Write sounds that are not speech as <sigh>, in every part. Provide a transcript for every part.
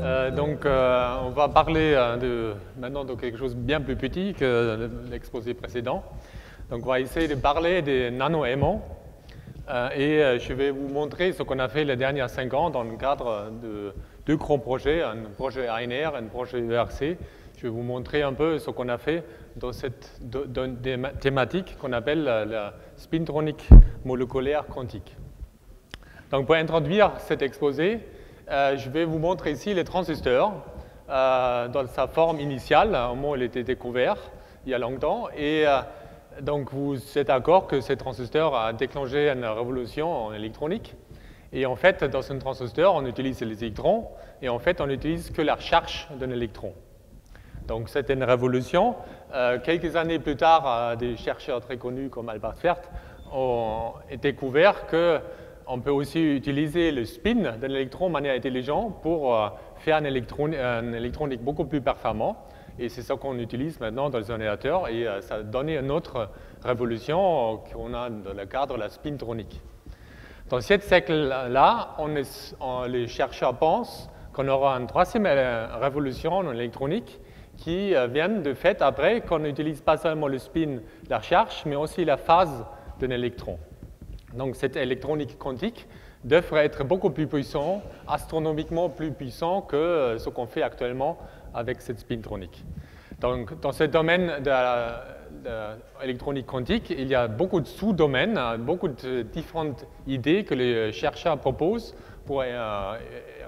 Euh, donc, euh, on va parler euh, de, maintenant de quelque chose de bien plus petit que l'exposé précédent. Donc, on va essayer de parler des nano-aimants et je vais vous montrer ce qu'on a fait les dernières cinq ans dans le cadre de deux grands projets, un projet ANR et un projet ERC. Je vais vous montrer un peu ce qu'on a fait dans cette thématique qu'on appelle la spintronique moléculaire quantique. Donc, pour introduire cet exposé, euh, je vais vous montrer ici les transistors euh, dans sa forme initiale, au moment où il été découvert, il y a longtemps. Et euh, donc vous êtes d'accord que ces transistors a déclenché une révolution en électronique. Et en fait, dans un transistor, on utilise les électrons, et en fait, on n'utilise que la charge d'un électron. Donc c'était une révolution. quelques années plus tard, des chercheurs très connus comme Albert Fert ont découvert que on peut aussi utiliser le spin d'un électron de manière intelligente pour euh, faire un, électronique beaucoup plus performant. Et c'est ça qu'on utilise maintenant dans les ordinateurs et euh, ça a donné une autre révolution qu'on a dans le cadre de la spintronique. Dans ce siècle-là, les chercheurs pensent qu'on aura une troisième euh, révolution en électronique qui vient de fait après qu'on n'utilise pas seulement le spin la recherche, mais aussi la phase d'un électron. Donc cette électronique quantique devrait être beaucoup plus puissant, astronomiquement plus puissant que euh, ce qu'on fait actuellement avec cette spintronique. Donc dans ce domaine de l'électronique quantique, il y a beaucoup de sous-domaines, beaucoup de différentes idées que les chercheurs proposent pour euh,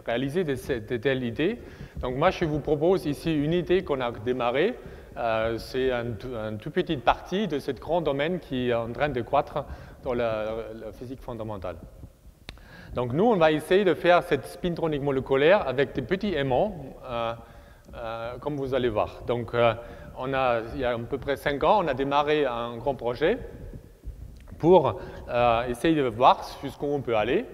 réaliser de, telles idées. Donc moi, je vous propose ici une idée qu'on a démarrée. Euh, c'est une un toute petite partie de ce grand domaine qui est en train de croître dans la, physique fondamentale. Donc nous, on va essayer de faire cette spintronique moléculaire avec des petits aimants, euh, euh, comme vous allez voir. Donc on a, il y a à peu près 5 ans, on a démarré un grand projet pour essayer de voir jusqu'où on peut aller.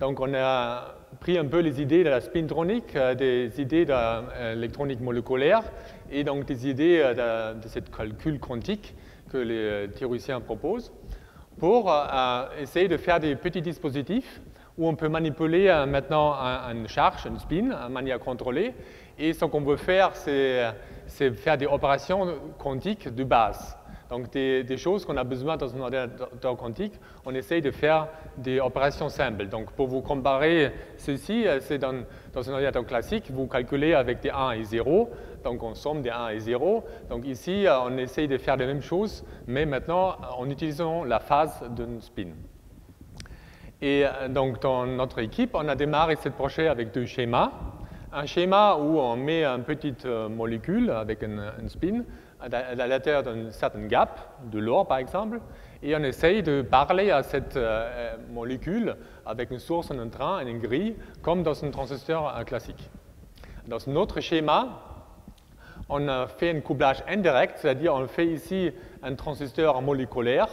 Donc on a pris un peu les idées de la spintronique, des idées de l'électronique moléculaire et donc des idées de, de cette calcul quantique que les théoriciens proposent pour euh, essayer de faire des petits dispositifs où on peut manipuler euh, maintenant une charge, une spin, de manière contrôlée. Et ce qu'on veut faire, c'est faire des opérations quantiques de base. Donc des, choses qu'on a besoin dans un ordinateur quantique, on essaye de faire des opérations simples. Donc pour vous comparer ceci, euh, c'est dans, un ordinateur classique, vous calculez avec des 1 et 0, donc on somme des 1 et 0. Donc ici, euh, on essaye de faire la même chose, mais maintenant en utilisant la phase d'un spin. Et euh, donc dans notre équipe, on a démarré ce projet avec deux schémas. Un schéma où on met une petite molécule avec un spin, à l'intérieur d'une certaine gap, de l'or par exemple, et on essaye de parler à cette euh, molécule avec une source, un train une grille, comme dans un transistor euh, classique. Dans un autre schéma, on a fait un couplage indirect, c'est-à-dire on fait ici un transistor moléculaire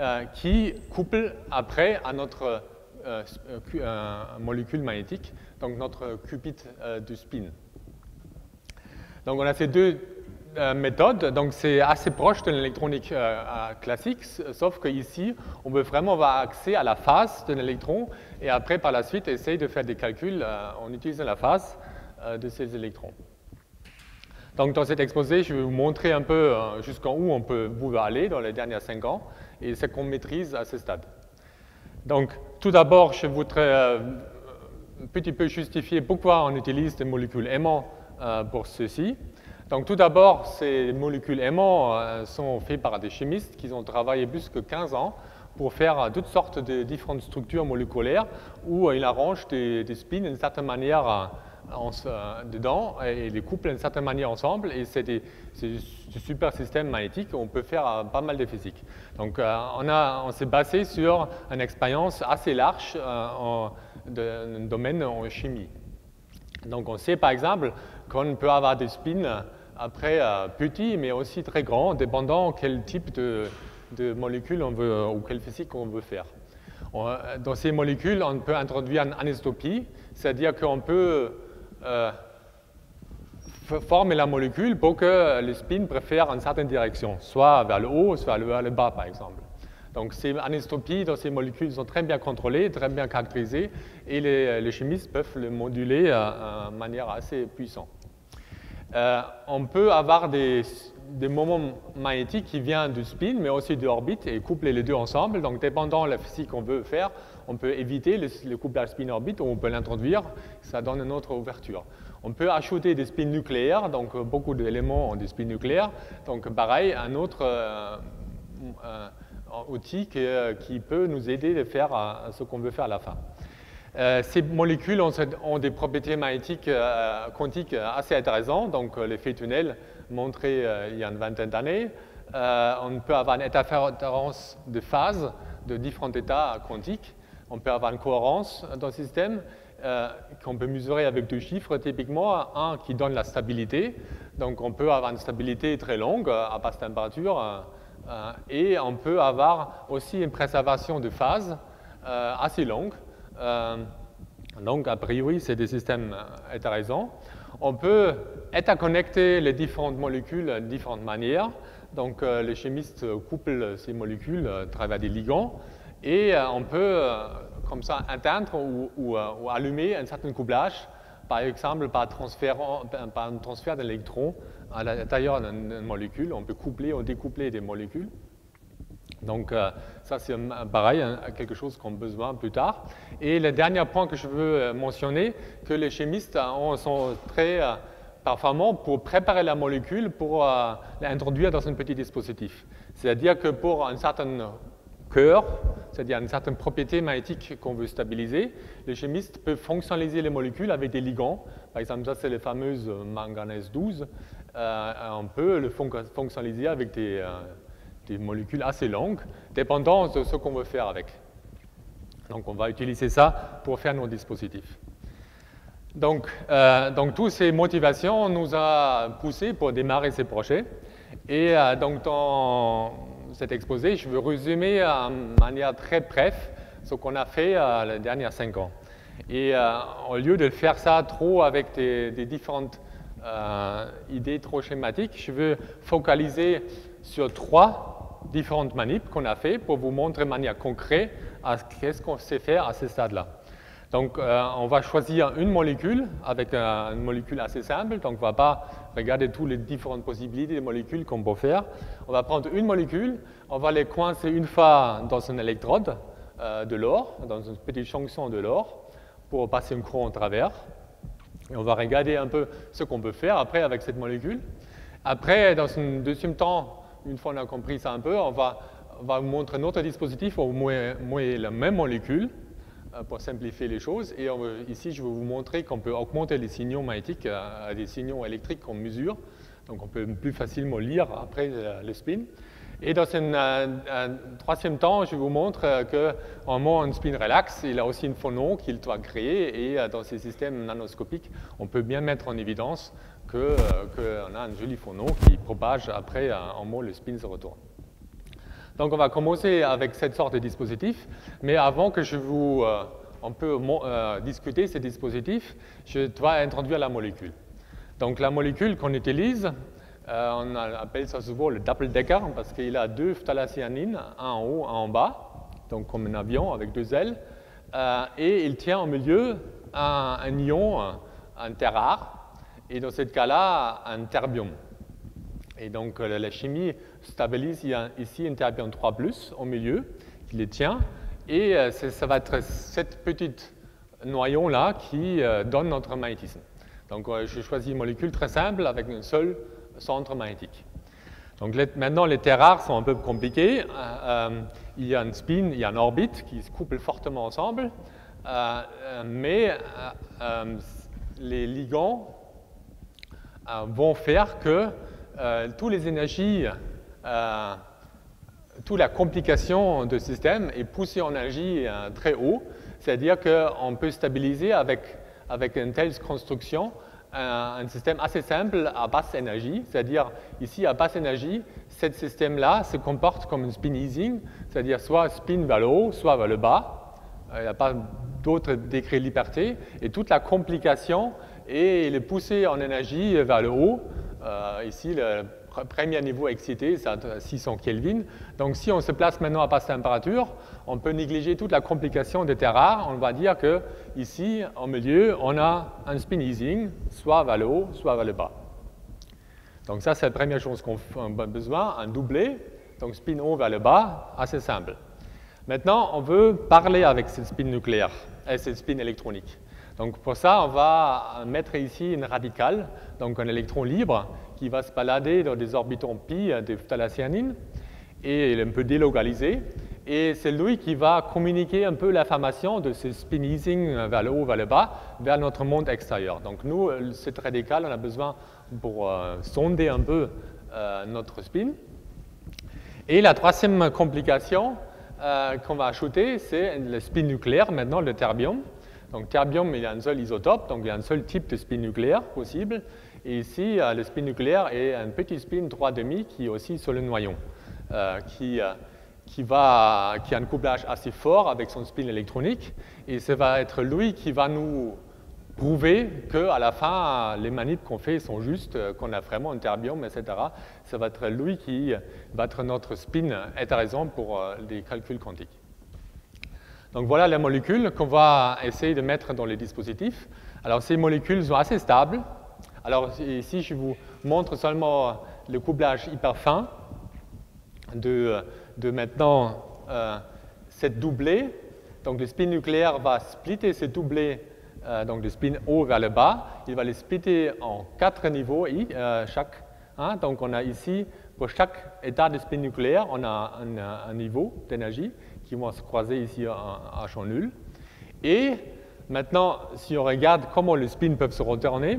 euh, qui couple après à notre molécule magnétique, donc notre qubit du spin. Donc on a ces deux euh, méthode, donc c'est assez proche de l'électronique euh, classique, sauf qu'ici, on veut vraiment avoir accès à la phase de l'électron et après, par la suite, essayer de faire des calculs euh, en utilisant la phase de ces électrons. Donc dans cet exposé, je vais vous montrer un peu jusqu'en où on peut aller dans les derniers cinq ans et ce qu'on maîtrise à ce stade. Donc tout d'abord, je voudrais un petit peu justifier pourquoi on utilise des molécules aimants pour ceci. Donc tout d'abord, ces molécules aimants euh, sont faites par des chimistes qui ont travaillé plus que 15 ans pour faire toutes sortes de différentes structures moléculaires où ils arrangent des, spins d'une certaine manière euh, dedans et les couplent d'une certaine manière ensemble et c'est des, super systèmes magnétiques, on peut faire euh, pas mal de physique. Donc on, on s'est basé sur une expérience assez large dans le domaine en chimie. Donc on sait par exemple qu'on peut avoir des spins après, euh, petit, mais aussi très grand, dépendant quel type de, molécule on veut, ou quelle physique on veut faire. dans ces molécules, on peut introduire une anisotropie, c'est-à-dire qu'on peut euh, former la molécule pour que le spin préfère une certaine direction, soit vers le haut, soit vers le bas, par exemple. Donc ces anisotropies dans ces molécules sont très bien contrôlées, très bien caractérisées, et les, chimistes peuvent le moduler de manière assez puissante. Euh, on peut avoir des, moments magnétiques qui viennent du spin, mais aussi de l'orbite, et coupler les deux ensemble. Donc, dépendant de la physique qu'on veut faire, on peut éviter le, couplage spin-orbite ou on peut l'introduire, ça donne une autre ouverture. On peut ajouter des spins nucléaires, donc beaucoup d'éléments ont des spins nucléaires. Donc, pareil, un autre euh, euh, outil qui, peut nous aider à faire ce qu'on veut faire à la fin. Euh, ces molécules ont, des propriétés magnétiques euh, quantiques assez intéressantes, donc euh, l'effet tunnel montré il y a une vingtaine d'années. on peut avoir une interférence de phase de différents états quantiques. On peut avoir une cohérence dans le système qu'on peut mesurer avec deux chiffres typiquement. Un qui donne la stabilité, donc on peut avoir une stabilité très longue à basse température et on peut avoir aussi une préservation de phase assez longue. Euh, donc, a priori, c'est des systèmes euh, intéressants. On peut interconnecter les différentes molécules de différentes manières. Donc, euh, les chimistes couplent ces molécules à travers des ligands et on peut, comme ça, atteindre ou, allumer un certain couplage, par exemple par, par un transfert d'électrons à l'intérieur d'une molécule. On peut coupler ou découpler des molécules. Donc euh, ça c'est pareil, hein, quelque chose qu'on a besoin plus tard. Et le dernier point que je veux euh, mentionner, que les chimistes euh, sont très performants pour préparer la molécule pour l'introduire dans un petit dispositif. C'est-à-dire que pour un certain cœur, c'est-à-dire une certaine propriété magnétique qu'on veut stabiliser, les chimistes peuvent fonctionnaliser les molécules avec des ligands. Par exemple, ça c'est les fameuses manganèse 12. on peut le fonctionnaliser avec des des molécules assez longues, dépendant de ce qu'on veut faire avec. Donc on va utiliser ça pour faire nos dispositifs. Donc, euh, donc toutes ces motivations nous ont poussé pour démarrer ces projets. Et euh, donc dans cet exposé, je veux résumer de manière très brève ce qu'on a fait euh, les dernières cinq ans. Et au lieu de faire ça trop avec des différentes idées trop schématiques, je veux focaliser sur trois différentes manips qu'on a fait pour vous montrer de manière concrète qu'est-ce qu'on sait faire à ce stade-là. Donc, euh, on va choisir une molécule avec une molécule assez simple. Donc, on ne va pas regarder toutes les différentes possibilités de molécules qu'on peut faire. On va prendre une molécule, on va les coincer une fois dans une électrode euh, de l'or, dans une petite jonction de l'or, pour passer un courant au travers. Et on va regarder un peu ce qu'on peut faire après avec cette molécule. Après, dans un deuxième temps, une fois qu'on a compris ça un peu, on va, vous montrer notre dispositif au moins, la même molécule euh, pour simplifier les choses. Et ici, je vais vous montrer qu'on peut augmenter les signaux magnétiques à, des signaux électriques qu'on mesure. Donc, on peut plus facilement lire après le spin. Et dans un, troisième temps, je vous montre euh, qu'en moment un spin relax, il a aussi une phonon qu'il doit créer. Et euh, dans ces systèmes nanoscopiques, on peut bien mettre en évidence qu'on euh, a un joli phonon qui propage après en mot le spin se retourne. Donc on va commencer avec cette sorte de dispositif, mais avant que je vous, euh, on peut euh, discuter ces dispositifs, je dois introduire la molécule. Donc la molécule qu'on utilise, on appelle ça souvent le double decker parce qu'il a deux phthalocyanines, un en haut, un en bas, donc comme un avion avec deux ailes, et il tient au milieu un, ion, un terre rare, et dans ce cas-là, un terbium. Et donc euh, la chimie stabilise ici un terbium 3 au milieu, qui les tient, et euh, ça va être cette petite noyon-là qui euh, donne notre magnétisme. Donc j'ai choisi une molécule très simple avec un seul centre magnétique. Donc maintenant, les terres rares sont un peu compliquées. il y a un spin, il y a une orbite qui se couplent fortement ensemble, mais les ligands euh, vont faire que euh, toutes les énergies, euh, toute la complication du système est poussée en énergie très haut, c'est-à-dire qu'on peut stabiliser avec, avec une telle construction un, système assez simple à basse énergie, c'est-à-dire ici à basse énergie, ce système-là se comporte comme un spin easing, c'est-à-dire soit spin vers le haut, soit vers le bas. Il n'y a pas d'autre décret de liberté. Et toute la complication est poussé en énergie vers le haut. Euh, ici, le premier niveau excité, c'est à 600 Kelvin. Donc si on se place maintenant à basse température, on peut négliger toute la complication des terres rares. On va dire que ici, au milieu, on a un spin easing, soit vers le haut, soit vers le bas. Donc ça, c'est la première chose qu'on a besoin, un doublé, donc spin haut vers le bas, assez simple. Maintenant, on veut parler avec ce spin nucléaire, et ce spin électronique. Donc pour ça, on va mettre ici une radicale, donc un électron libre, qui va se balader dans des orbitons pi de phthalocyanine, et il est un peu délocalisé. Et c'est lui qui va communiquer un peu l'information de ce spin easing vers le haut, vers le bas, vers notre monde extérieur. Donc nous, cette radicale, on a besoin pour euh, sonder un peu euh, notre spin. Et la troisième complication euh, qu'on va ajouter, c'est le spin nucléaire, maintenant le terbium. Donc terbium, il y a un seul isotope, donc il y a un seul type de spin nucléaire possible. Et ici, le spin nucléaire est un petit spin 3,5 qui est aussi sur le noyon, qui, qui, va, qui a un couplage assez fort avec son spin électronique. Et ce va être lui qui va nous prouver qu'à la fin, les manips qu'on fait sont justes, qu'on a vraiment un terbium, etc. Ça va être lui qui va être notre spin raison pour euh, les calculs quantiques. Donc voilà les molécules qu'on va essayer de mettre dans les dispositifs. Alors ces molécules sont assez stables. Alors ici, je vous montre seulement le couplage hyper fin de, maintenant euh, cette doublée. Donc le spin nucléaire va splitter ce doublé euh, donc le spin haut vers le bas, il va les splitter en quatre niveaux euh, chaque. Hein. donc on a ici, pour chaque état de spin nucléaire, on a un, niveau d'énergie qui va se croiser ici à, champ nul. Et maintenant, si on regarde comment les spins peuvent se retourner,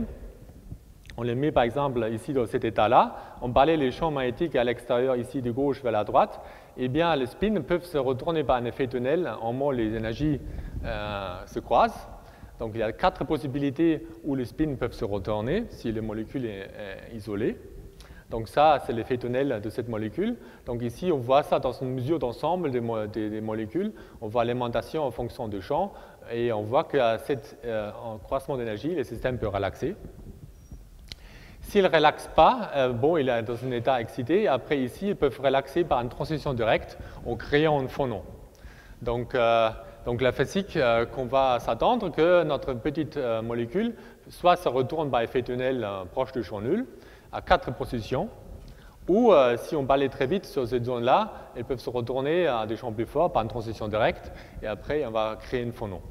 on les met par exemple ici dans cet état-là, on balaye les champs magnétiques à l'extérieur ici de gauche vers la droite, eh bien les spins peuvent se retourner par un effet tunnel, en moins les énergies euh, se croisent, donc il y a quatre possibilités où les spins peuvent se retourner si la molécule est, isolée. Donc ça, c'est l'effet tunnel de cette molécule. Donc ici, on voit ça dans une mesure d'ensemble des, molécules. On voit l'alimentation en fonction du champ et on voit qu'à cet euh, croissement d'énergie, le système peut relaxer. S'il ne relaxe pas, euh, bon, il est dans un état excité. Après, ici, ils peuvent relaxer par une transition directe en créant un phonon. Donc, euh, donc la physique euh, qu'on va s'attendre que notre petite molécule soit se retourne par effet tunnel proche du champ nul à quatre positions, ou si on balaye très vite sur cette zone-là, elles peuvent se retourner à des champs plus forts par une transition directe, et après on va créer une phonon.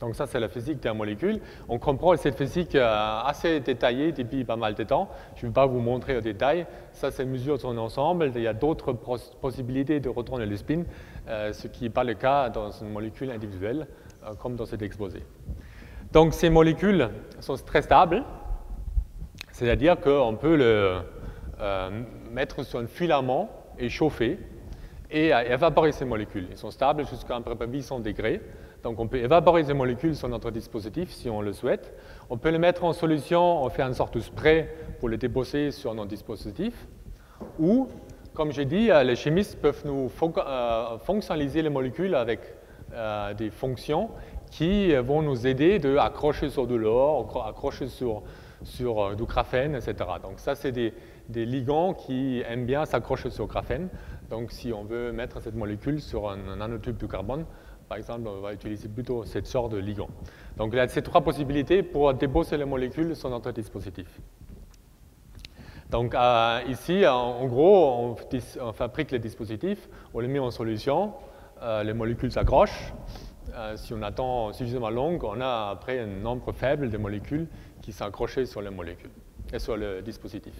Donc ça, c'est la physique des molécules. On comprend cette physique assez détaillée depuis pas mal de temps. Je ne vais pas vous montrer au détail. Ça, c'est mesure son ensemble. Il y a d'autres possibilités de retourner le spin. Euh, ce qui n'est pas le cas dans une molécule individuelle, euh, comme dans cet exposé. Donc ces molécules sont très stables, c'est-à-dire qu'on peut le euh, mettre sur un filament et chauffer et évaporer ces molécules. Ils sont stables jusqu'à peu près 800 degrés. Donc on peut évaporer ces molécules sur notre dispositif si on le souhaite. On peut le mettre en solution, on fait une sorte de spray pour le déposer sur notre dispositif. Ou comme j'ai dit, euh, les chimistes peuvent nous euh, fonctionnaliser les molécules avec euh, des fonctions qui vont nous aider à accrocher sur de l'or, accrocher sur, sur du graphène, etc. Donc ça, c'est des, des, ligands qui aiment bien s'accrocher sur graphène. Donc si on veut mettre cette molécule sur un nanotube de carbone, par exemple, on va utiliser plutôt cette sorte de ligand. Donc a ces trois possibilités pour déposer les molécules sur notre dispositif. Donc euh, ici, en, gros, on, fabrique les dispositifs, on les met en solution, euh, les molécules s'accrochent. Euh, si on attend suffisamment long, on a après un nombre faible de molécules qui s'accrochent sur les molécules et sur le dispositif.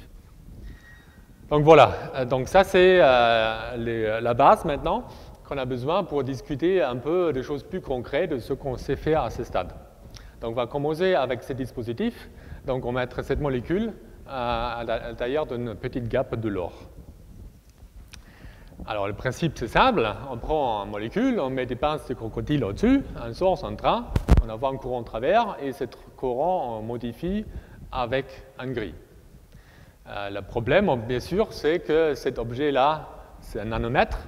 Donc voilà, donc ça c'est la base maintenant qu'on a besoin pour discuter un peu des choses plus concrètes de ce qu'on sait faire à ce stade. Donc on va commencer avec ces dispositifs. Donc on va mettre cette molécule à, l'intérieur d'une petite gappe de l'or. Alors le principe c'est simple, on prend une molécule, on met des pinces de crocodile au-dessus, un source, un train, on envoie un courant travers et ce courant on modifie avec un gris. Euh, le problème bien sûr c'est que cet objet-là c'est un nanomètre,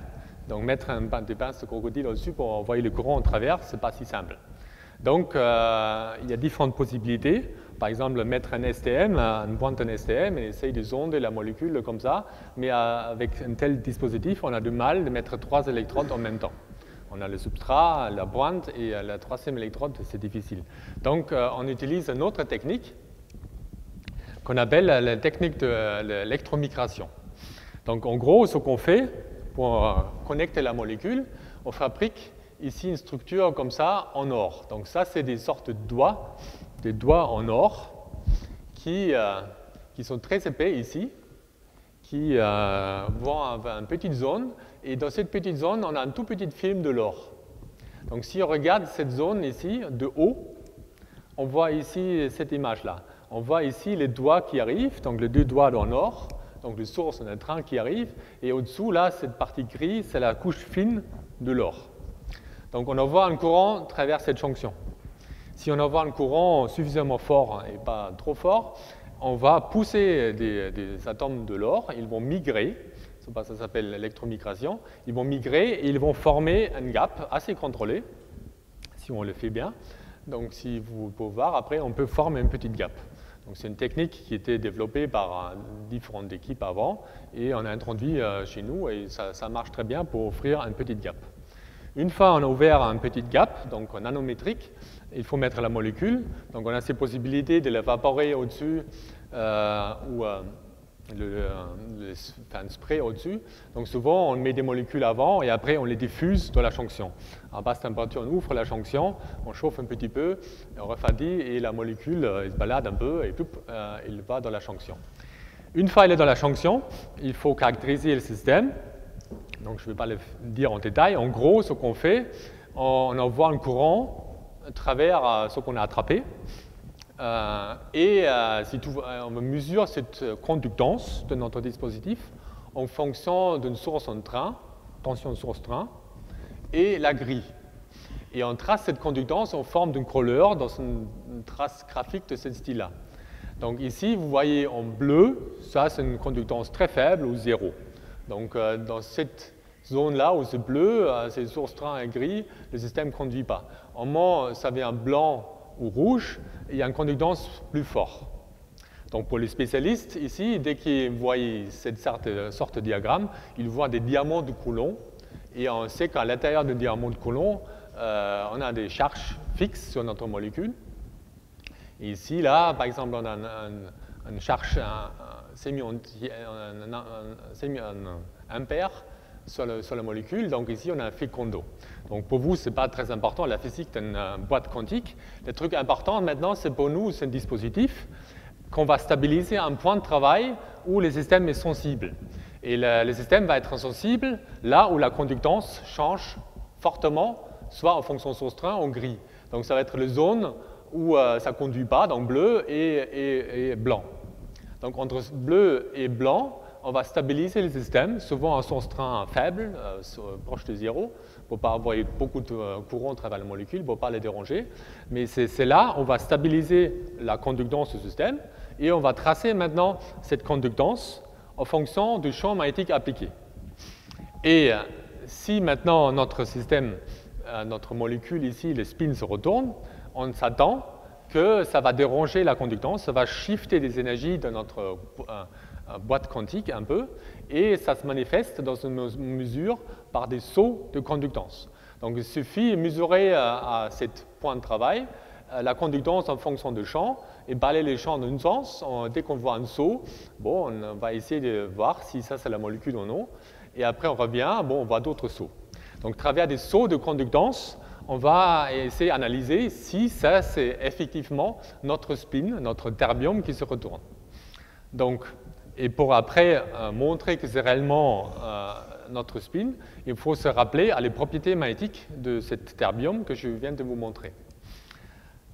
donc mettre un, des pinces de crocodile au-dessus pour envoyer le courant au travers, ce n'est pas si simple. Donc, euh, il y a différentes possibilités par exemple, mettre un STM, une pointe un STM, et essayer de zonder la molécule comme ça, mais avec un tel dispositif, on a du mal de mettre trois électrodes en même temps. On a le substrat, la pointe, et la troisième électrode, c'est difficile. Donc, on utilise une autre technique qu'on appelle la technique de l'électromigration. Donc, en gros, ce qu'on fait pour connecter la molécule, on fabrique ici une structure comme ça en or. Donc ça, c'est des sortes de doigts, des doigts en or qui, euh, qui sont très épais ici, qui euh, vont avoir une petite zone. Et dans cette petite zone, on a un tout petit film de l'or. Donc si on regarde cette zone ici, de haut, on voit ici cette image-là. On voit ici les doigts qui arrivent, donc les deux doigts en or, donc les sources d'un train qui arrive, et au-dessous, là, cette partie grise, c'est la couche fine de l'or. Donc on envoie un courant travers cette jonction. Si on envoie un courant suffisamment fort et pas trop fort, on va pousser des, atomes de l'or, ils vont migrer, ça s'appelle l'électromigration, ils vont migrer et ils vont former un gap assez contrôlé, si on le fait bien. Donc si vous pouvez voir, après on peut former une petite gap. C'est une technique qui été développée par différentes équipes avant et on a introduit euh, chez nous et ça, marche très bien pour offrir une petite gap. Une fois on a ouvert un petit gap, donc nanométrique, il faut mettre la molécule. Donc on a ces possibilités de l'évaporer au-dessus euh, ou euh, le, un spray au-dessus. Donc souvent on met des molécules avant et après on les diffuse dans la jonction. À basse température, on ouvre la jonction, on chauffe un petit peu, on refroidit et la molécule euh, se balade un peu et tout, il va dans la jonction. Une fois elle est dans la jonction, il faut caractériser le système donc je ne vais pas le dire en détail. En gros, ce qu'on fait, on envoie un courant à travers euh, ce qu'on a attrapé. Euh, et euh, si on mesure cette conductance de notre dispositif en fonction d'une source en train, tension source train, et la grille. Et on trace cette conductance en forme d'un crawler dans une, trace graphique de ce style-là. Donc ici, vous voyez en bleu, ça c'est une conductance très faible ou zéro. Donc euh, dans cette zone-là où c'est bleu, euh, c'est source train et gris, le système ne conduit pas. Au moment ça vient blanc ou rouge, il y a une conductance plus forte. Donc pour les spécialistes ici, dès qu'ils voient cette sorte, de diagramme, ils voient des diamants de Coulomb et on sait qu'à l'intérieur d'un diamant de Coulomb, euh, on a des charges fixes sur notre molécule. Ici, là, par exemple, on a une charge, semi-ampère sur, sur, la molécule. Donc ici, on a un fil Kondo. Donc pour vous, ce n'est pas très important. La physique est une boîte quantique. Le truc important maintenant, c'est pour nous, c'est un dispositif qu'on va stabiliser un point de travail où le système est sensible. Et le, système va être sensible là où la conductance change fortement, soit en fonction source train ou gris. Donc ça va être les zones où euh, ça ne conduit pas, donc bleu et, blanc. Donc entre bleu et blanc, on va stabiliser le système, souvent en son train faible, euh, proche de zéro, pour ne pas avoir beaucoup de euh, courant à travers la molécule, pour ne pas les déranger. Mais c'est là, on va stabiliser la conductance du système et on va tracer maintenant cette conductance en fonction du champ magnétique appliqué. Et euh, si maintenant notre système, notre molécule ici, le spin se retourne, on s'attend que ça va déranger la conductance, ça va shifter des énergies de notre euh, euh, boîte quantique un peu, et ça se manifeste dans une mesure par des sauts de conductance. Donc il suffit de mesurer euh, à cet point de travail la conductance en fonction du champ et balayer les champs dans un sens. Dès qu'on voit un saut, bon, on va essayer de voir si ça c'est la molécule ou non. Et après on revient, bon, on voit d'autres sauts. Donc à travers des sauts de conductance, on va essayer d'analyser si ça, c'est effectivement notre spin, notre terbium qui se retourne. Donc, et pour après euh, montrer que c'est réellement euh, notre spin, il faut se rappeler à les propriétés magnétiques de cet terbium que je viens de vous montrer.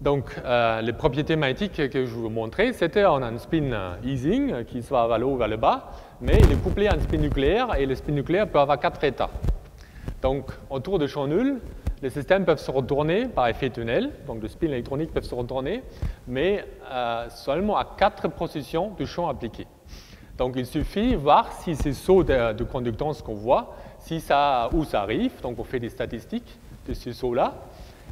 Donc, euh, les propriétés magnétiques que je vous montrais, c'était a un spin easing qui soit vers le haut, vers le bas, mais il est couplé à un spin nucléaire et le spin nucléaire peut avoir quatre états. Donc, autour de champ nul, les systèmes peuvent se retourner par effet tunnel, donc le spin électronique peuvent se retourner, mais euh, seulement à quatre positions du champ appliqué. Donc il suffit de voir si ces sauts de, conductance qu'on voit, si ça, où ça arrive, donc on fait des statistiques de ces sauts-là,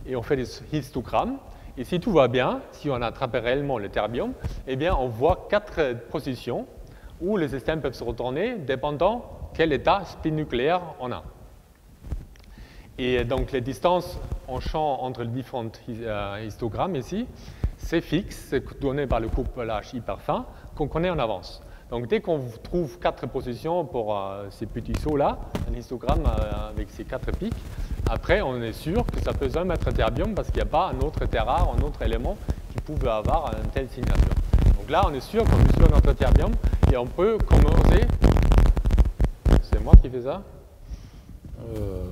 et on fait des histogrammes, Et si tout va bien, si on attrape réellement le terbium, eh bien, on voit quatre positions où les systèmes peuvent se retourner dépendant quel état spin nucléaire on a. Et donc les distances en champ entre les différents euh, histogrammes ici, c'est fixe, c'est donné par le couplage hyper fin qu'on connaît en avance. Donc dès qu'on trouve quatre positions pour euh, ces petits sauts-là, un histogramme euh, avec ces quatre pics, après on est sûr que ça peut jamais être terbium parce qu'il n'y a pas un autre terre rare, un autre élément qui pouvait avoir une telle signature. Donc là on est sûr qu'on mesure notre terbium et on peut commencer... C'est moi qui fais ça euh.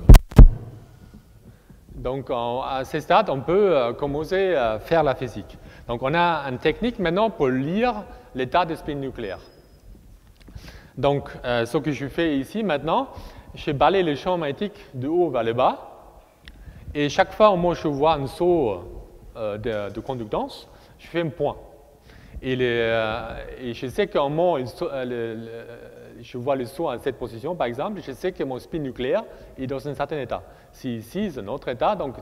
Donc à ce stade, on peut commencer à faire la physique. Donc on a une technique maintenant pour lire l'état de spin nucléaire. Donc euh, ce que je fais ici maintenant, je balaye le champ magnétique de haut vers le bas. Et chaque fois où je vois un saut euh, de, conductance, je fais un point. Et, euh, je sais qu'au moment je vois le saut à cette position, par exemple, je sais que mon spin nucléaire est dans un certain état. Si ici, c'est un autre état, donc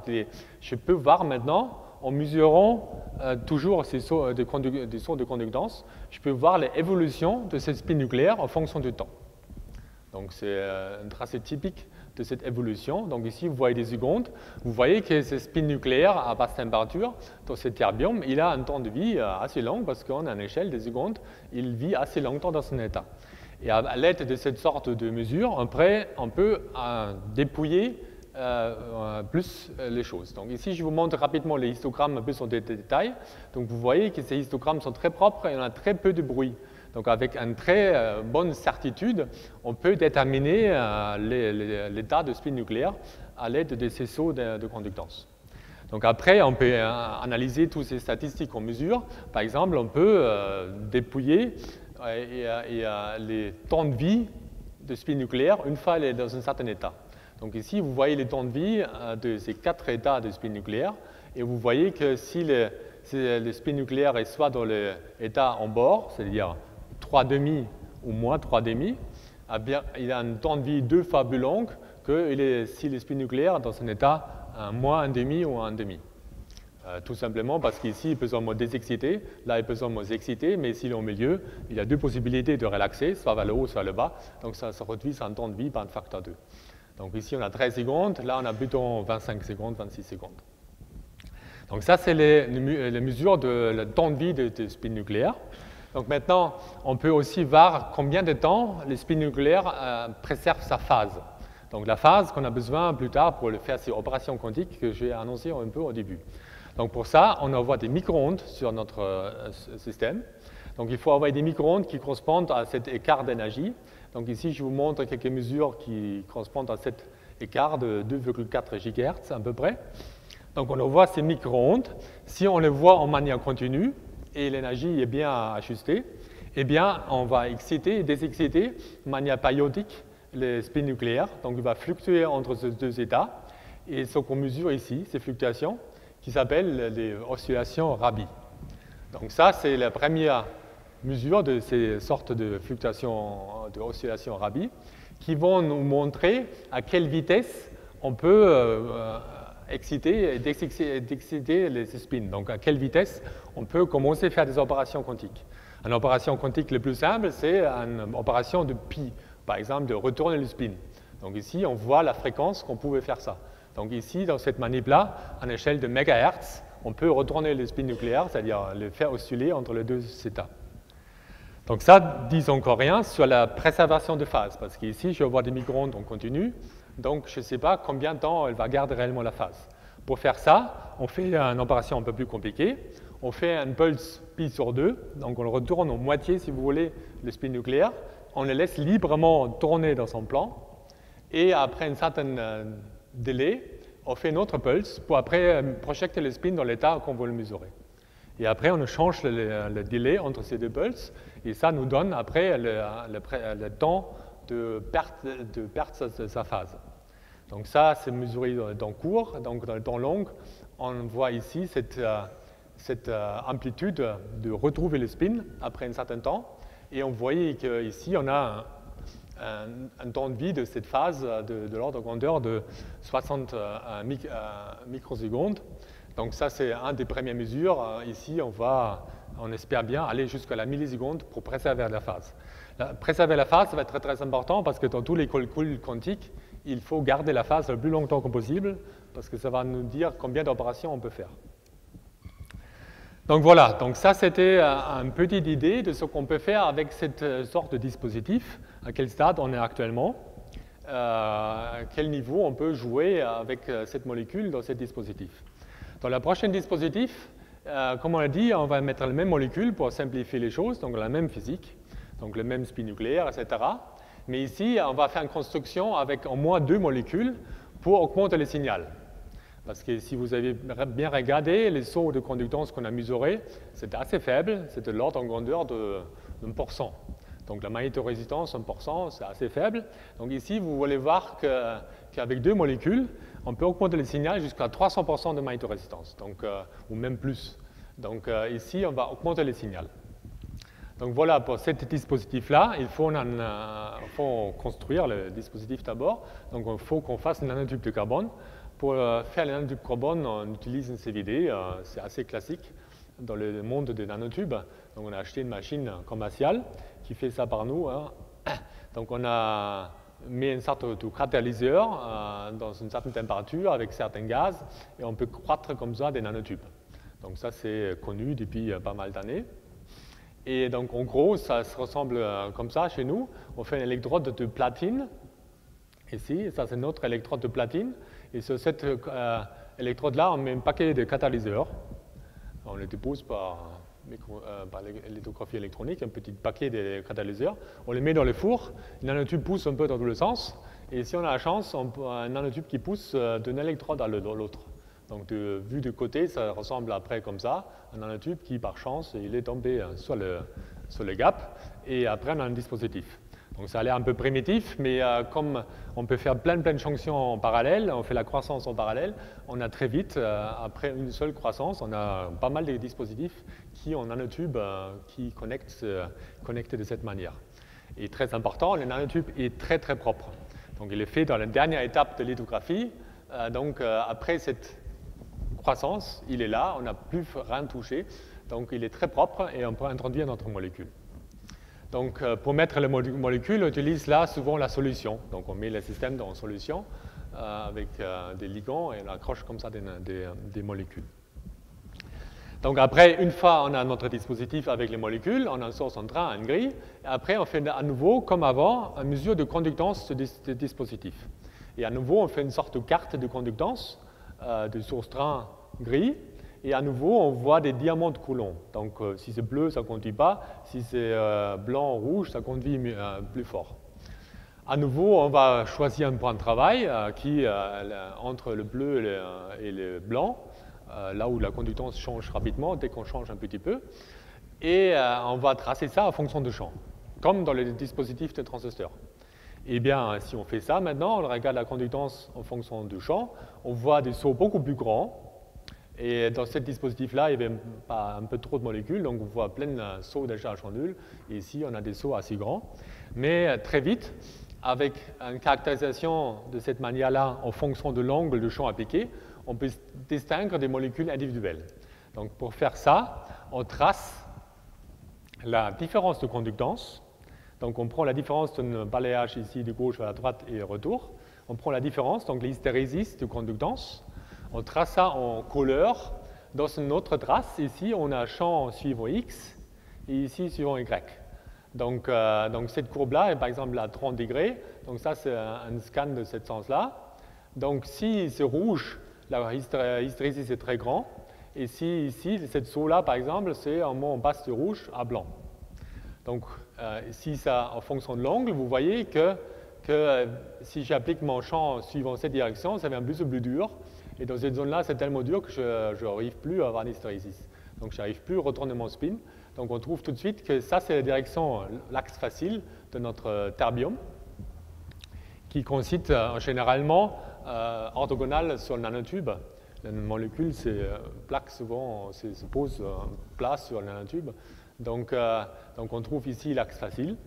je peux voir maintenant en mesurant euh, toujours ces sauts euh, de, des conductance, je peux voir l'évolution de ces spins nucléaires en fonction du temps. Donc c'est euh, un tracé typique de cette évolution. Donc ici, vous voyez des secondes. Vous voyez que ce spin nucléaire à basse température, dans ce terbium, il a un temps de vie assez long parce qu'on a une échelle des secondes, il vit assez longtemps dans son état. Et à l'aide de cette sorte de mesure, après, on peut dépouiller euh, euh, plus euh, les choses. Donc ici, je vous montre rapidement les histogrammes plus en détail. Donc vous voyez que ces histogrammes sont très propres et on a très peu de bruit. Donc avec une très bonne certitude, on peut déterminer l'état de spin nucléaire à l'aide de ces sauts de, conductance. Donc après, on peut analyser toutes ces statistiques en mesure. Par exemple, on peut dépouiller les temps de vie de spin nucléaire une fois elle est dans un certain état. Donc ici, vous voyez les temps de vie euh, de ces quatre états de spin nucléaire, et vous voyez que si le, spin nucléaire est soit dans l'état en bord, c'est-à-dire 3,5 ou moins 3,5, eh il a un temps de vie deux fois plus long que si le spin nucléaire est dans un état un moins 1,5 ou 1,5. Euh, tout simplement parce qu'ici, il peut mode désexcité, là, il peut mode excité, mais ici, au milieu, il a deux possibilités de relaxer, soit vers le haut, soit vers le bas, donc ça se réduit son temps de vie par un facteur 2. Donc ici, on a 13 secondes, là, on a plutôt 25 secondes, 26 secondes. Donc ça, c'est les, mesures de le temps de vie des de spins nucléaires. Donc maintenant, on peut aussi voir combien de temps les spins nucléaires euh, préservent sa phase. Donc la phase qu'on a besoin plus tard pour faire ces opérations quantiques que j'ai annoncées un peu au début. Donc pour ça, on envoie des micro-ondes sur notre euh, système. Donc il faut envoyer des micro-ondes qui correspondent à cet écart d'énergie. Donc ici, je vous montre quelques mesures qui correspondent à cet écart de 2,4 GHz à peu près. Donc on voit ces micro-ondes. Si on les voit en manière continue et l'énergie est bien ajustée, eh bien, on va exciter et désexciter de manière périodique les spins nucléaires. Donc il va fluctuer entre ces deux états. Et ce qu'on mesure ici, ces fluctuations, qui s'appellent les oscillations Rabi. Donc ça, c'est la première mesure de ces sortes de fluctuations, de oscillations Rabi, qui vont nous montrer à quelle vitesse on peut euh, euh, exciter et d'exciter les spins. Donc à quelle vitesse on peut commencer à faire des opérations quantiques. Une opération quantique la plus simple, c'est une opération de pi, par exemple de retourner le spin. Donc ici, on voit la fréquence qu'on pouvait faire ça. Donc ici, dans cette manip-là, à l'échelle de mégahertz, on peut retourner le spin nucléaire, c'est-à-dire le faire osciller entre les deux états. Donc ça dit encore rien sur la préservation de phase, parce qu'ici, je vois des micro-ondes en continu, donc je ne sais pas combien de temps elle va garder réellement la phase. Pour faire ça, on fait une opération un peu plus compliquée. On fait un pulse pi sur 2, donc on le retourne en moitié, si vous voulez, le spin nucléaire. On le laisse librement tourner dans son plan, et après un certain euh, délai, on fait une autre pulse pour après euh, projeter le spin dans l'état qu'on veut le mesurer. Et après, on change le, délai entre ces deux pulses, et ça nous donne après le, temps de perte, de perte de sa phase. Donc ça, c'est mesuré dans court. Donc dans le temps long, on voit ici cette, euh, euh, amplitude de retrouver le spin après un certain temps. Et on voit qu'ici, on a un, temps de vie de cette phase de, l'ordre de grandeur de 60 euh, microsecondes. Donc ça, c'est un des premières mesures. Ici, on va, on espère bien aller jusqu'à la milliseconde pour préserver la phase. préserver la phase, ça va être très, important parce que dans tous les calculs quantiques, il faut garder la phase le plus longtemps que possible parce que ça va nous dire combien d'opérations on peut faire. Donc voilà, donc ça c'était une petite idée de ce qu'on peut faire avec cette sorte de dispositif, à quel stade on est actuellement, à euh, quel niveau on peut jouer avec euh, cette molécule dans ce dispositif? Dans le prochain dispositif, euh, comme on l'a dit, on va mettre la même molécule pour simplifier les choses, donc la même physique, donc le même spin nucléaire, etc. Mais ici, on va faire une construction avec au moins deux molécules pour augmenter le signal. Parce que si vous avez bien regardé, les sauts de conductance qu'on a mesurés, c'était assez faible, c'était de l'ordre en grandeur de 1%. Donc la magnétorésistance, 1%, c'est assez faible. Donc ici, vous allez voir qu'avec deux molécules, on peut augmenter le signal jusqu'à 300% de magnétorésistance, donc, euh, ou même plus. Donc euh, ici, on va augmenter le signal. Donc voilà, pour ce dispositif-là, il faut, euh, construire le dispositif d'abord. Donc il faut qu'on fasse un nanotube de carbone. Pour euh, faire les nanotubes carbone, on utilise une CVD, euh, c'est assez classique dans le monde des nanotubes. Donc on a acheté une machine commerciale qui fait ça par nous. Hein. <coughs> Donc on a mis une sorte de catalyseur euh, dans une certaine température avec certains gaz et on peut croître comme ça des nanotubes. Donc ça c'est connu depuis pas mal d'années. Et donc en gros ça se ressemble comme ça chez nous. On fait une électrode de platine ici, ça c'est notre électrode de platine. Et sur cette euh, électrode-là, on met un paquet de catalyseurs. On le dépose par, euh, par lithographie électronique, un petit paquet de catalyseurs. On les met dans le four, le nanotube pousse un peu dans tous les sens. Et si on a la chance, on un nanotube qui pousse euh, d'une électrode à l'autre. Donc, de, vu du côté, ça ressemble après comme ça, un nanotube qui, par chance, il est tombé sur le, sur le gap, et après, on a un dispositif. Donc ça a l'air un peu primitif, mais euh, comme on peut faire plein, plein de fonctions en parallèle, on fait la croissance en parallèle, on a très vite, euh, après une seule croissance, on a pas mal de dispositifs qui ont un nanotube euh, qui connectent, connectent de cette manière. Et très important, le nanotube est très très propre. Donc il est fait dans la dernière étape de lithographie. donc après cette croissance, il est là, on n'a plus rien touché. Donc il est très propre et on peut introduire notre molécule. Donc, euh, pour mettre les molécules, on utilise là souvent la solution. Donc, on met le système dans solution euh, avec euh, des ligands et on accroche comme ça des, molécules. Donc, après, une fois on a notre dispositif avec les molécules, on en sort en train, en gris. Et après, on fait à nouveau, comme avant, une mesure de conductance de ce dispositif. Et à nouveau, on fait une sorte de carte de conductance de source train gris et à nouveau, on voit des diamants de Coulomb. Donc, euh, si c'est bleu, ça ne conduit pas. Si c'est euh, blanc ou rouge, ça conduit euh, plus fort. À nouveau, on va choisir un point de travail qui, entre le bleu et le, blanc, là où la conductance change rapidement dès qu'on change un petit peu. Et on va tracer ça en fonction du champ, comme dans les dispositifs de transistors. Eh bien, si on fait ça maintenant, on regarde la conductance en fonction du champ, on voit des sauts beaucoup plus grands, et dans ce dispositif-là, il n'y avait un peu trop de molécules, donc on voit plein de sauts charge en nul. Et ici, on a des sauts assez grands. Mais euh, très vite, avec une caractérisation de cette manière-là en fonction de l'angle de champ appliqué, on peut distinguer des molécules individuelles. Donc pour faire ça, on trace la différence de conductance. Donc on prend la différence d'un balayage ici de gauche la droite et retour. On prend la différence, donc l'hystérésis de conductance. On trace ça en couleur. Dans une autre trace, ici, on a un champ suivant X et ici suivant Y. Donc, euh, cette courbe-là est par exemple à 30 degrés. Donc ça, c'est un, scan de ce sens-là. Donc si c'est rouge, la hystérésis est très grand. Et si ici, cette saut-là, par exemple, c'est un moment on passe de rouge à blanc. Donc euh, si ça, en fonction de l'angle, vous voyez que, euh, si j'applique mon champ suivant cette direction, ça devient plus plus dur. Et dans cette zone-là, c'est tellement dur que je n'arrive plus à avoir une hystérésis. Donc, je n'arrive plus à retourner mon spin. Donc, on trouve tout de suite que ça, c'est la direction, l'axe facile de notre terbium, qui consiste euh, généralement euh, orthogonal sur le nanotube. La molécule se euh, plaque souvent, se, pose en place sur le nanotube. Donc on trouve ici l'axe facile.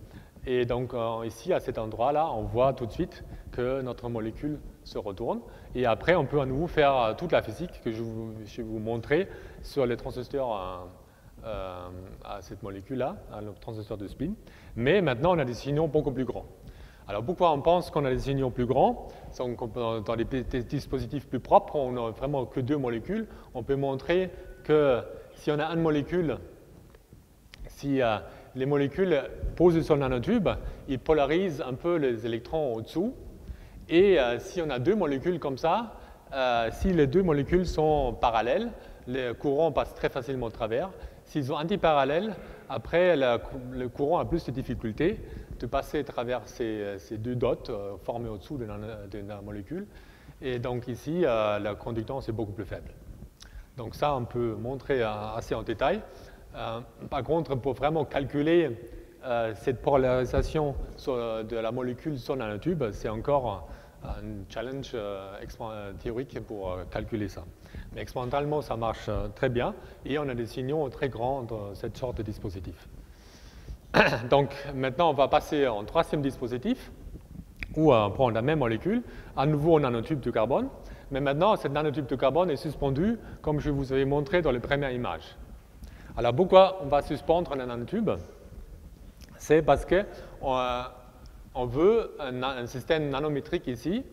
Et donc ici, à cet endroit-là, on voit tout de suite que notre molécule se retourne. Et après, on peut à nouveau faire toute la physique que je, vais vous montrer sur les transistors euh, à cette molécule-là, le transistor de spin. Mais maintenant, on a des signaux beaucoup plus grands. Alors pourquoi on pense qu'on a des signaux plus grands? Dans des dispositifs plus propres, on n'a vraiment que deux molécules. On peut montrer que si on a une molécule, si euh, les molécules posées sur le nanotube, ils polarisent un peu les électrons au-dessous. Et euh, si on a deux molécules comme ça, si les deux molécules sont parallèles, le courant passe très facilement au travers. S'ils sont antiparallèles, après, le courant a plus de difficultés de passer à travers ces, deux dots euh, formés au-dessous de, la molécule. Et donc ici, euh, la conductance est beaucoup plus faible. Donc ça, on peut montrer euh, assez en détail. Par contre, pour vraiment calculer cette polarisation de la molécule sur la nanotube, c'est encore un challenge théorique pour calculer ça. Mais expérimentalement, ça marche euh, très bien et on a des signaux très grands dans cette sorte de dispositif. <coughs> Donc maintenant, on va passer en troisième dispositif où on prend la même molécule, à nouveau un nanotube de carbone, mais maintenant, cette nanotube de carbone est suspendue comme je vous avais montré dans les premières images. Alors pourquoi on va suspendre un nanotube C'est parce qu'on euh, on veut un, système nanométrique ici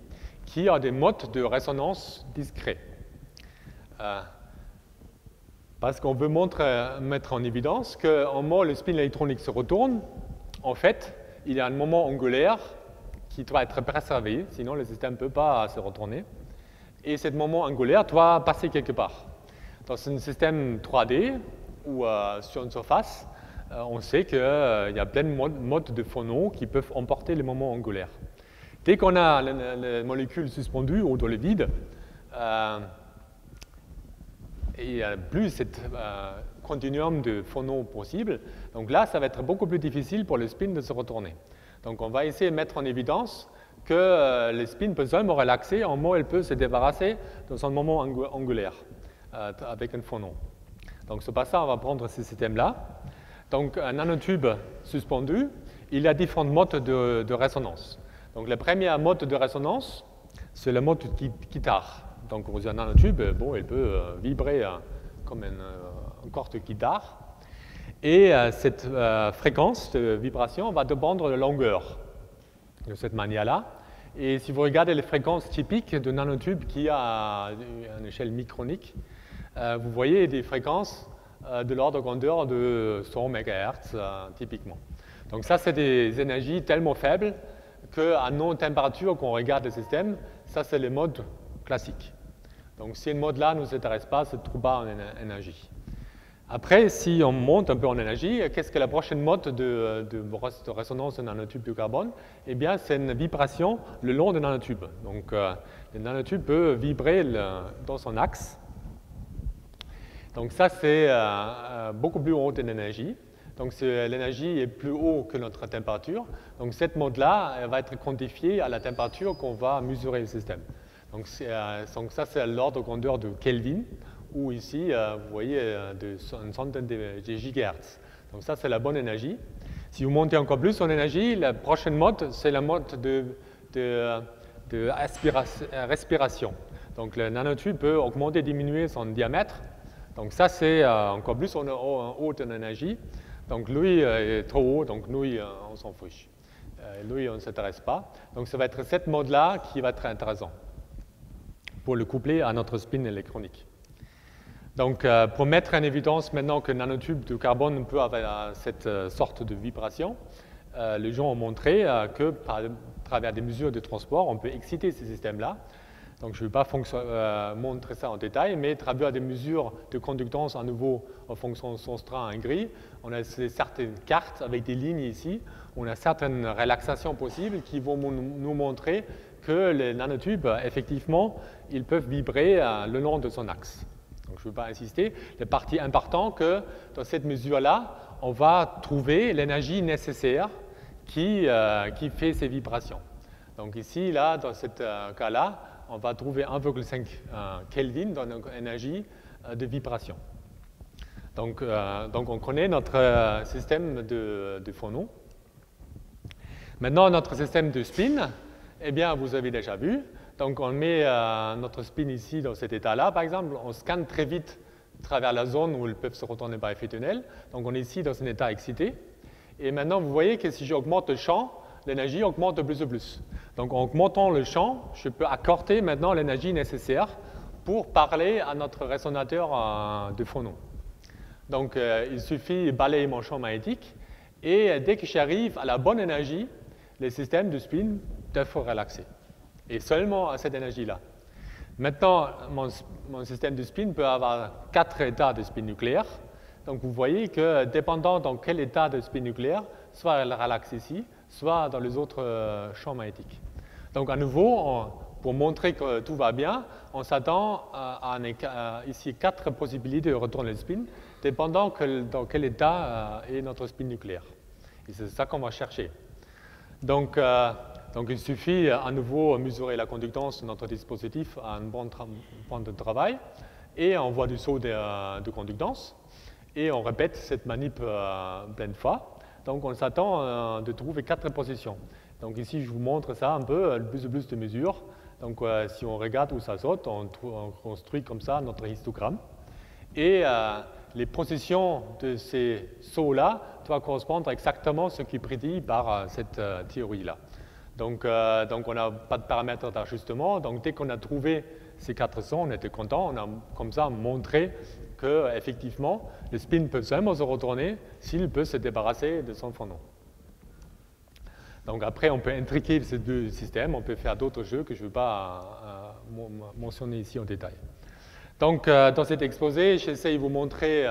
qui a des modes de résonance discrets. Euh, parce qu'on veut montrer, mettre en évidence moment où le spin électronique se retourne, en fait, il y a un moment angulaire qui doit être préservé, sinon le système ne peut pas se retourner. Et ce moment angulaire doit passer quelque part. Dans un système 3D ou euh, sur une surface, euh, on sait qu'il y a plein de modes de phonos qui peuvent emporter les moments angulaires. Dès qu'on a les molécules suspendues ou dans le vide, et plus cet euh, continuum de phonos possible. Donc là, ça va être beaucoup plus difficile pour le spin de se retourner. Donc on va essayer de mettre en évidence que euh, le spin peut seulement relaxer en moment elle peut se débarrasser dans un moment angulaire euh, avec un phonon. Donc c'est pas ça, on va prendre ce système-là. Donc un nanotube suspendu, il a différents modes de, résonance. Donc le premier mode de résonance, c'est le mode guitare. Donc un nanotube, bon, elle peut euh, vibrer euh, comme une, euh, corde de guitare. Et cette fréquence de vibration va dépendre de la longueur de cette manière-là. Et si vous regardez les fréquences typiques de nanotube qui a une échelle micronique, vous voyez des fréquences de l'ordre de grandeur de 100 MHz typiquement. Donc ça, c'est des énergies tellement faibles qu'à non température, quand on regarde le système, ça, c'est le mode classique. Donc ce mode-là ne nous intéresse pas, c'est trop bas en énergie. Après, si on monte un peu en énergie, qu'est-ce que la prochaine mode de, résonance de nanotube de carbone? Eh bien, c'est une vibration le long du nanotube. Donc, euh, le nanotube peut vibrer dans son axe. Donc, ça, c'est euh, euh, beaucoup plus haut en énergie. Donc, l'énergie est plus haut que notre température. Donc, cette mode-là va être quantifiée à la température qu'on va mesurer le système. Euh, donc, ça, c'est l'ordre de grandeur de Kelvin, ou ici, euh, vous voyez, euh, de, une centaine de, gigahertz. Donc ça, c'est la bonne énergie. Si vous montez encore plus en énergie, la prochaine mode, c'est la mode de, de, respiration. Donc le nanotube peut augmenter, diminuer son diamètre. Donc ça, c'est encore plus en, haute en énergie. Donc lui est trop haut, donc nous, on s'en fiche. lui, on ne s'intéresse pas. Donc ça va être cette mode-là qui va être intéressant pour le coupler à notre spin électronique. Donc, euh, pour mettre en évidence maintenant que nanotube de carbone peut avoir cette euh, sorte de vibration, euh, les gens ont montré que par travers des mesures de transport, on peut exciter ces systèmes-là. Donc, je ne vais pas montrer ça en détail, mais à travers des mesures de conductance à nouveau en fonction de son strain en gris, on a certaines cartes avec des lignes ici, on a certaines relaxations possibles qui vont nous montrer que les nanotubes, effectivement, ils peuvent vibrer euh, le long de son axe. Donc, je ne veux pas insister. La partie importante que dans cette mesure-là, on va trouver l'énergie nécessaire qui, euh, qui, fait ces vibrations. Donc ici, là, dans ce euh, cas-là, on va trouver 1,5 Kelvin dans notre énergie de vibration. Donc, donc, on connaît notre système de, de phonons. Maintenant, notre système de spin, eh bien, vous avez déjà vu. Donc, on met euh, notre spin ici dans cet état-là, par exemple. On scanne très vite travers la zone où ils peuvent se retourner par effet tunnel. Donc, on est ici dans un état excité. Et maintenant, vous voyez que si j'augmente le champ, l'énergie augmente de plus en plus. Donc, en augmentant le champ, je peux accorder maintenant l'énergie nécessaire pour parler à notre résonateur euh, de phonon. Donc, euh, il suffit de balayer mon champ magnétique et dès que j'arrive à la bonne énergie, les systèmes de spin doivent relaxer. Et seulement à cette énergie-là. Maintenant, mon, système de spin peut avoir quatre états de spin nucléaire. Donc vous voyez que dépendant dans quel état de spin nucléaire, soit elle relaxe ici, soit dans les autres euh, champs magnétiques. Donc à nouveau, pour montrer que tout va bien, on s'attend à, ici quatre possibilités de retourner le spin, dépendant dans quel état euh, est notre spin nucléaire. Et c'est ça qu'on va chercher. Donc, euh, il suffit à nouveau mesurer la conductance de notre dispositif à un bon point de travail et on voit du saut de, de, conductance et on répète cette manip plein de fois. Donc on s'attend de trouver quatre positions. Donc ici je vous montre ça un peu, le plus de plus de mesures. Donc si on regarde où ça saute, on, on construit comme ça notre histogramme. Et les positions de ces sauts-là doivent correspondre exactement à ce qui est prédit par euh, cette euh, théorie-là. Donc, euh, donc, on n'a pas de paramètres d'ajustement. Donc, dès qu'on a trouvé ces quatre sons, on était content. On a comme ça montré qu'effectivement, le spin peut seulement se retourner s'il peut se débarrasser de son fondant. Donc après, on peut intriquer ces deux systèmes, on peut faire d'autres jeux que je ne veux pas mentionner ici en détail. Donc, euh, dans cet exposé, j'essaie de vous montrer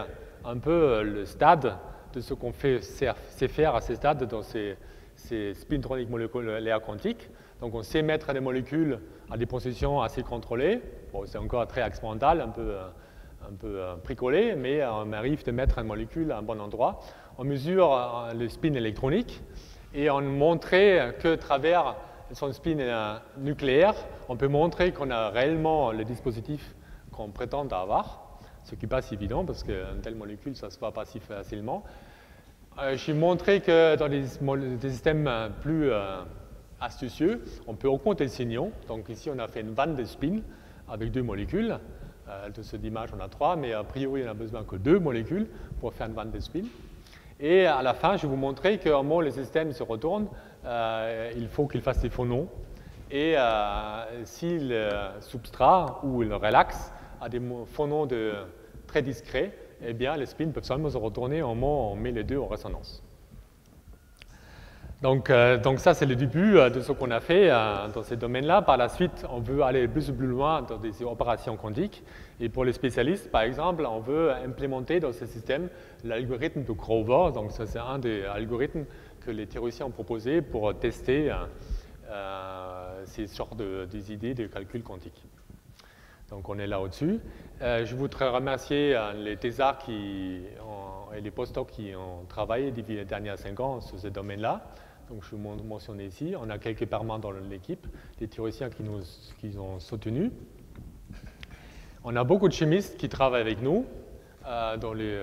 un peu euh, le stade de ce qu'on sait faire à ces stades dans ces, ces spintroniques moléculaires quantiques. Donc, on sait mettre des molécules à des positions assez contrôlées. Bon, c'est encore très expérimental, un peu, euh, un peu bricolé, mais on arrive de mettre une molécule à un bon endroit. On mesure le spin électronique et on montrait que travers son spin nucléaire, on peut montrer qu'on a réellement le dispositif qu'on prétend avoir, ce qui n'est pas si évident parce qu'une telle molécule, ça ne se voit pas si facilement. Euh, J'ai montré que dans des, systèmes plus euh, astucieux, on peut augmenter le signaux. Donc ici, on a fait une vanne de spin avec deux molécules. Euh, de cette image, on a trois, mais a priori, on a besoin que deux molécules pour faire une vanne de spin. Et à la fin, je vais vous montrer moment où le système se retourne, euh, il faut qu'il fasse des phonons. Et si le substrat ou le relaxe à des phonons de, très discrets, eh bien, les spins peuvent seulement se retourner moment où on met les deux en résonance. Donc, euh, donc ça, c'est le début euh, de ce qu'on a fait euh, dans ces domaines-là. Par la suite, on veut aller plus plus loin dans des opérations quantiques. Et pour les spécialistes, par exemple, on veut implémenter dans ce système l'algorithme de Grover. Donc, ça, c'est un des algorithmes que les théoriciens ont proposé pour tester ces sortes de, de calcul quantique. Donc on est là au-dessus. Je voudrais remercier les thésards et les postdocs qui ont travaillé depuis les dernières cinq ans sur ce domaine-là. Donc je vous mentionne ici. On a quelques permanents dans l'équipe, des théoriciens qui nous qui ont soutenus. On a beaucoup de chimistes qui travaillent avec nous euh, dans, les,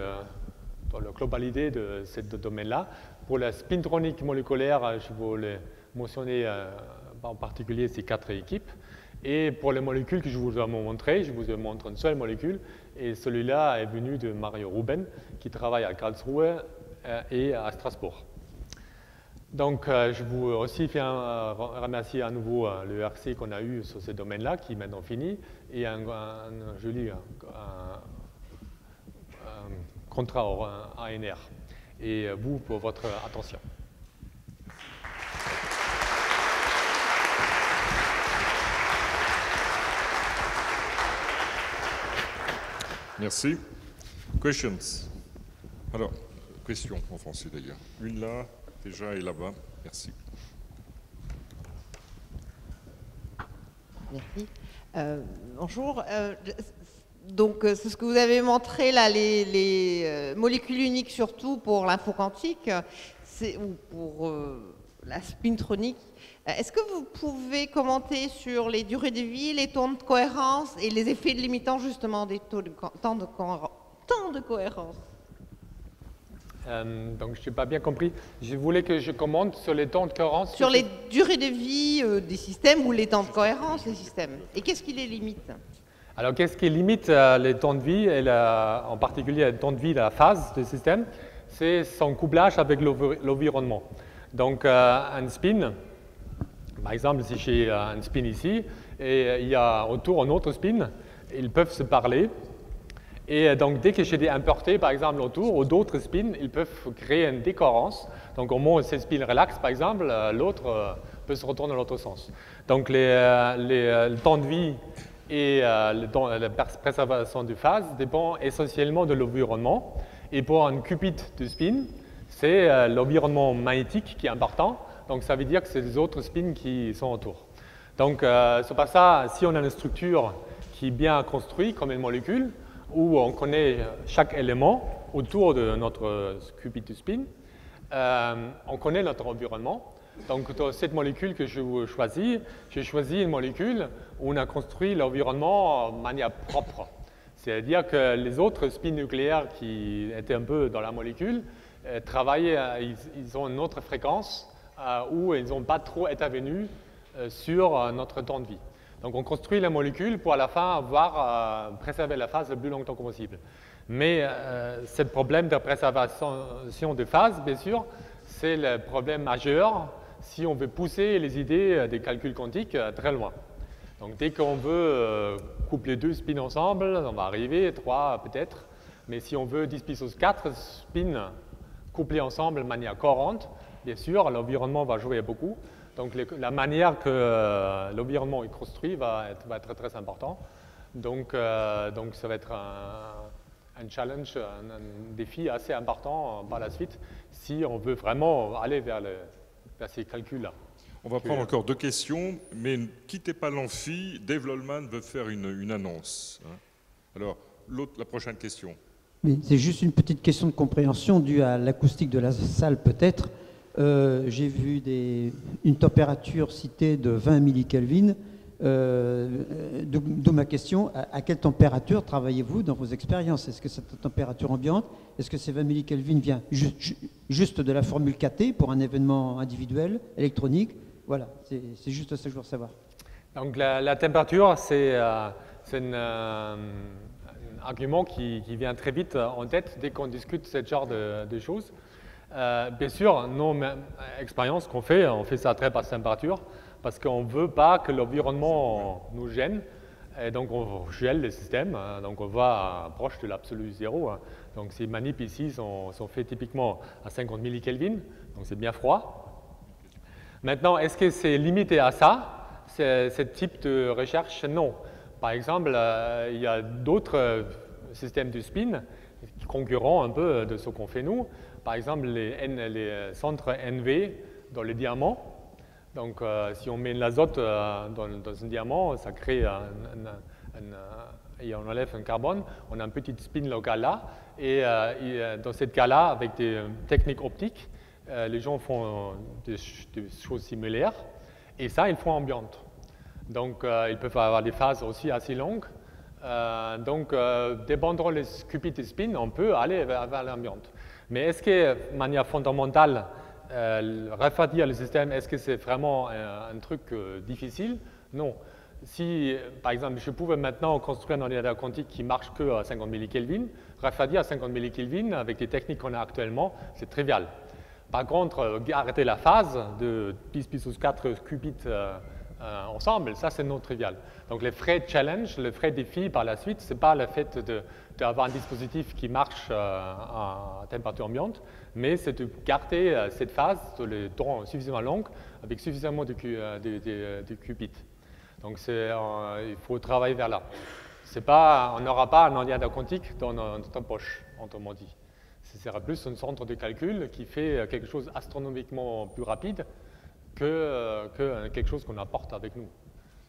dans, la globalité de ce domaine-là. Pour la spintronique moléculaire, je voulais mentionner en particulier ces quatre équipes. Et pour les molécules que je vous ai montrées, je vous ai montré une seule molécule, et celui-là est venu de Mario Ruben, qui travaille à Karlsruhe euh, et à Strasbourg. Donc, euh, je vous aussi fais euh, remercier à nouveau le RC qu'on a eu sur ce domaine-là, qui est maintenant fini, et un, joli contrat ANR. Et vous pour votre attention. Merci. Questions? Alors, question en français d'ailleurs. Une là, déjà, et là-bas. Merci. Merci. Euh, bonjour. Euh, donc, euh, c'est ce que vous avez montré là, les, molécules uniques surtout pour l'info quantique, ou pour la spintronique. Est-ce que vous pouvez commenter sur les durées de vie, les temps de cohérence et les effets limitants justement des taux de, temps de cohérence? Euh, donc, je n'ai pas bien compris. Je voulais que je commente sur les temps de cohérence. Sur les durées de vie euh, des systèmes ou les temps de cohérence des systèmes. Et qu'est-ce qui les limite Alors, qu'est-ce qui limite euh, les temps de vie, et la- en particulier le temps de vie de la phase du système C'est son couplage avec l'envi- l'environnement. Donc, un spin, par exemple, si j'ai un spin ici, et il y a autour un autre spin, ils peuvent se parler. Et euh, donc, dès que j'ai des importés, par exemple, autour, ou d'autres spins, ils peuvent créer une décohérence. Donc, au moment où ces spins relaxent, par exemple, euh, l'autre euh, peut se retourner dans l'autre sens. Donc, le temps de vie et la préservation de phase dépend essentiellement de l'environnement. Et pour un qubit de spin, c'est l'environnement magnétique qui est important. Donc, ça veut dire que c'est les autres spins qui sont autour. Donc, euh, c'est pas ça, si on a une structure qui est bien construite comme une molécule, où on connaît chaque élément autour de notre qubit de spin, euh, on connaît notre environnement. Donc, dans cette molécule que je choisis, j'ai choisi une molécule où on a construit l'environnement de manière propre. C'est-à-dire que les autres spins nucléaires qui étaient un peu dans la molécule euh, travaillaient, euh, ils, ils ont une autre fréquence où ils n'ont pas trop intervenu sur notre temps de vie. Donc on construit la molécule pour à la fin avoir euh, préservé la phase le plus longtemps possible. Mais euh, ce problème de préservation de phase, bien sûr, c'est le problème majeur si on veut pousser les idées euh, des calculs quantiques euh, très loin. Donc dès qu'on veut euh, coupler deux spins ensemble, on va arriver, trois peut-être, mais si on veut 10 puissance 4 spins couplés ensemble de manière cohérente, bien sûr, l'environnement va jouer beaucoup. Donc les- la manière que euh, l'environnement est construit va être, va être très important. Donc, euh, donc ça va être un, un challenge, un, un défi assez important euh, par la suite si on veut vraiment aller vers, le- vers ces calculs-là. On va prendre encore deux questions, mais ne quittez pas l'amphi. Dave Lollman veut faire une, une annonce. hein. Alors, l'autre, la prochaine question. Oui, c'est juste une petite question de compréhension due à l'acoustique de la salle peut-être. Euh, J'ai vu une température citée de 20 millikelvin. Euh, D'où ma question, à, quelle température travaillez-vous dans vos expériences? Est-ce que c'est à température ambiante Est-ce que ces 20 millikelvin vient ju- ju- juste de la formule KT pour un événement individuel, électronique? Voilà, c'est juste ça que je veux savoir. Donc la, température, c'est euh, une, euh, un argument qui, vient très vite en tête dès qu'on discute ce genre de choses. Euh, bien sûr, nos expériences qu'on fait, on fait ça très basse température parce qu'on ne veut pas que l'environnement nous gêne. Et donc on gèle le système, hein, donc on va proche de l'absolu zéro. hein. Donc ces manips ici sont, sont faits typiquement à 50 millikelvin, donc c'est bien froid. Maintenant, est-ce que c'est limité à ça, ce, ce type de recherche Non. Par exemple, euh, il y a d'autres euh, systèmes de spin concurrents un peu de ce qu'on fait nous. Par exemple, les, euh, centres NV dans les diamants. Donc, euh, si on met l'azote euh, dans, un diamant, ça crée un, un- et on enlève un carbone, on a un petit spin local là. Et, euh, et, euh, dans ce cas-là, avec des euh, techniques optiques, euh, les gens font euh, des, ch- des choses similaires. Et ça, ils font ambiante. Donc, euh, ils peuvent avoir des phases aussi assez longues. Euh, donc, euh, dépendant les qubits de spin, on peut aller vers, vers l'ambiante. Mais est-ce que, de manière fondamentale, euh, refroidir le système, est-ce que c'est vraiment un, truc euh, difficile? Non. Si, par exemple, je pouvais maintenant construire un ordinateur quantique qui marche que à 50 millikelvin, refroidir à 50 millikelvin avec les techniques qu'on a actuellement, c'est trivial. Par contre, euh, garder la phase de 10 puissance 4 qubits euh, ensemble, ça c'est non trivial. Donc les vrais challenges, le vrai défi par la suite, ce n'est pas le fait de- d'avoir un dispositif qui marche euh, à température ambiante, mais c'est de garder euh, cette phase sur le temps suffisamment long avec suffisamment de, euh, de- de- de qubits. Donc il faut travailler vers là. Pas, on n'aura pas un ordinateur quantique dans no- notre poche, autrement dit. Ce sera plus un centre de calcul qui fait quelque chose astronomiquement plus rapide que, que quelque chose qu'on apporte avec nous.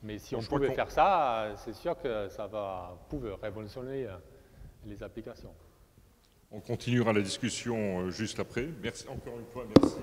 Mais si on Je pouvait faire ça, c'est sûr que ça va pouvait révolutionner les applications. On continuera la discussion euh, juste après. Merci encore une fois, merci.